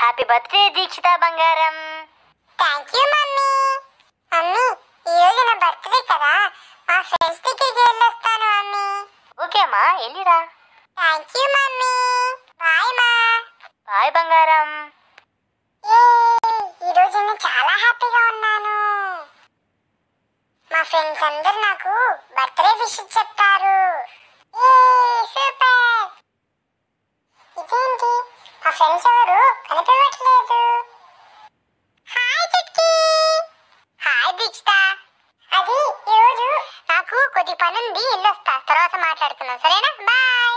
Happy birthday Dikshita బంగారం thank you mummy mummy ఈరోజు నా బర్త్డే కదా. మా ఫ్రెండ్స్ దగ్గరికి వెళ్ళొస్తాను మమ్మీ ఓకే అమ్మా వెళ్ళిరా. థ్యాంక్ యూ మమ్మీ బాయ్ మా బాయ్ బంగారం ఏ ఈరోజు నేను చాలా హ్యాపీగా ఉన్నాను. మా ఫ్రెండ్స్ అందరూ నాకు బర్త్డే విష్ చెప్తారు ఏ సూపర్ ఇదేంటి? మా ఫ్రెండ్స్ ఎవరు? కనిపించట్లేదు. హాయ్ చిట్కి. హాయ్ దీక్షిత. అది ఈరోజు నాకు కొద్ది పనుంది ఉంది వెళ్ళొస్తా తర్వాత మాట్లాడుకుందాం. సరేనా? బాయ్.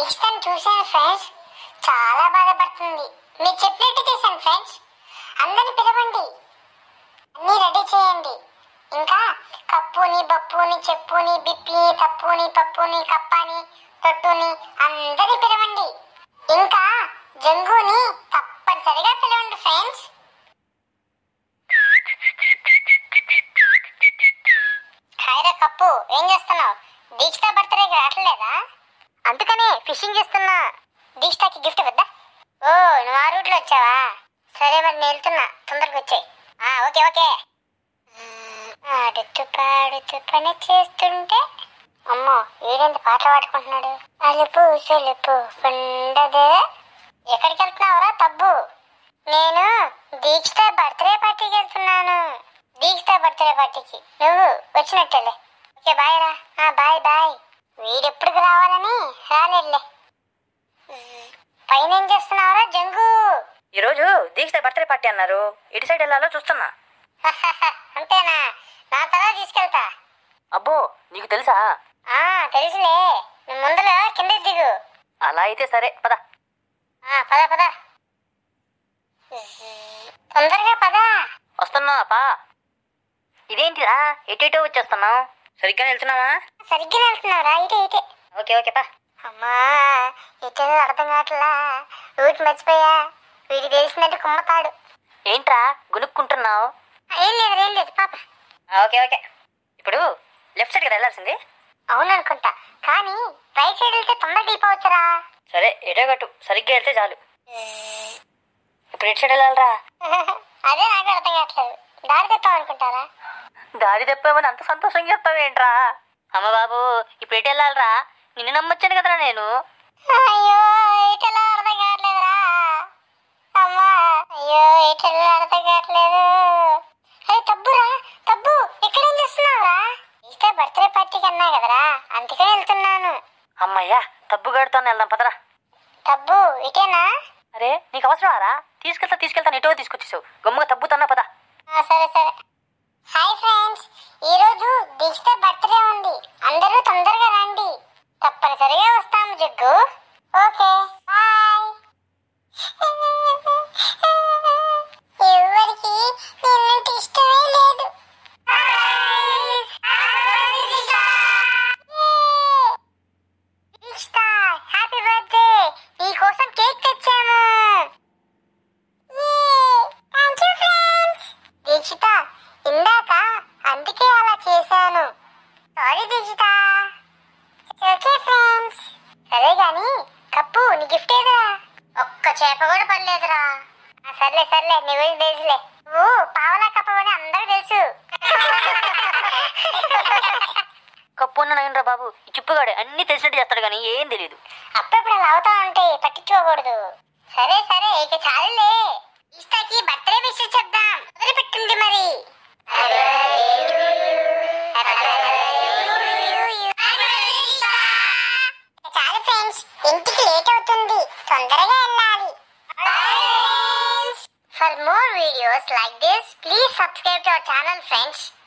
నేను చూశాను ఫ్రెండ్స్ చాలా బాధపడుతుంది. మీరు చెప్పినట్టు చేశాను ఫ్రెండ్స్ అందరిని పిలవండి. అన్నీ రెడీ చేయండి. ఇంకా కప్పుని బప్పుని చెప్పుని బిప్పిని తప్పుని పప్పుని కప్పని తొట్టుని అందరి పిలవండి. ఇంకా జంగుని తప్పనిసరిగా పిలవండి ఫ్రెండ్స్ హాయ్రా కప్పు ఏం చేస్తున్నావు దీక్షిత బర్త్డేకి రావట్లేదా ఏం చేస్తున్నా? దీక్షకి గిఫ్ట్ వద్దా ఓ నువ్వు ఆ రూట్లో వచ్చావా? సరే మరి నేను వెళ్తున్నా. తొందరగా వచ్చాయి. Okay okay. ఆడుతూ పాడుతూ పని చేస్తుంటే అమ్మో ఏడెంత పాట పాడుకుంటున్నాడు? అలుపు సులుపు ఉండదే. ఎక్కడికి వెళ్తున్నావురా తబ్బు? నేను దీక్షిత బర్త్డే పార్టీకి వెళ్తున్నాను. దీక్షిత బర్త్డే పార్టీకి. నువ్వు వచ్చినట్టేలే. ఓకే బాయ్ రా. ఆ, బాయ్ బాయ్. వీడెప్పుడు రావాలని? రాలేదులే. పైన ఏం చేస్తున్నావురా జంగు? ఈరోజు దీక్షిత బర్త్డే పార్టీ అన్నారు. ఇటు సైడ్ వెళ్ళాలో చూస్తున్నా. అంతేనా? నా తల తీసుకెళ్తా. అబ్బో నీకు తెలుసా? ఆ తెలుసులే. నువ్వు ముందర కింద దిగు. అలా అయితే సరే పద. ఆ, పద పద. తొందరగా పద. వస్తున్నా పా. ఇదేంటిరా? ఎటు ఎటో వచ్చేస్తున్నావు? సరిగ్గా వెళ్తున్నావా? సరిగ్గా వెళ్తున్నావురా ఇటే ఇటే. ఓకే ఓకే పా. అమ్మా ఇటే అర్థం కావట్లా? రూట్ మర్చిపోయా? వీడికి తెలిసిందంటే కుమ్మతాడు ఏంట్రా గునుక్కుంటున్నావు? ఏం లేదు ఏం లేదు పాప. Okay okay. ఇప్పుడు లెఫ్ట్ సైడ్ కదా వెళ్ళాల్సింది. అవుననుకుంటా. కానీ రైట్ సైడ్ వెళ్తే తొందరగా దిగిపోవచ్చురా సరే ఎటో గట్టు. సరిగ్గా వెళ్తే చాలు. ఇప్పుడు ఎటు సైడ్ వెళ్ళాలరా? అదే నాకు అర్థం కావట్లేదు. దారి తెప్పాం అనుకుంటారా? దారి తప్పామని అంత సంతోషంగా చెప్తావేంట్రా? అమ్మ బాబు ఇప్పుడు ఎటు వెళ్ళాలరా? నిన్ను నమ్మొచ్చాను కదరా నేను. అయ్యో ఇటలా అర్థం కావట్లేదురా. అమ్మా అయ్యో ఇటలా అర్థం కావట్లేదు. అరే తబ్బురా తబ్బు ఇక్కడేం చేస్తున్నావురా? ఇస్తే బర్త్డే పార్టీకి అన్నా కదరా వెళ్తున్నాను. అమ్మయ్యా తప్పుగాడుతో వెళ్దాం పదరా. తబ్బు ఇటేనా? అరే నీకు అవసరమారా తీసుకెళ్తా తీసుకెళ్తాను ఎటో తీసుకొచ్చేసావు. గమ్ముగా తప్పుతున్నా పద. Okay. కప్పు నీ గిఫ్ట్ ఏదా? ఒక్క చేప కూడా పడలేదురా. సర్లే సర్లే నీ గురించి తెలుసులే. నువ్వు పావలా కప్పవని అందరూ తెలుసు. కప్పు ఉన్న నగనరా బాబు ఈ చిప్పుగాడే అన్ని తెలిసినట్టు చేస్తాడు కానీ ఏం తెలియదు అప్పుడప్పుడు అలా అవుతా ఉంటాయి పట్టించుకోకూడదు. సరే సరే ఇక చాలులే. ఈస్తాకి birthday more videos like this, please subscribe to our channel friends.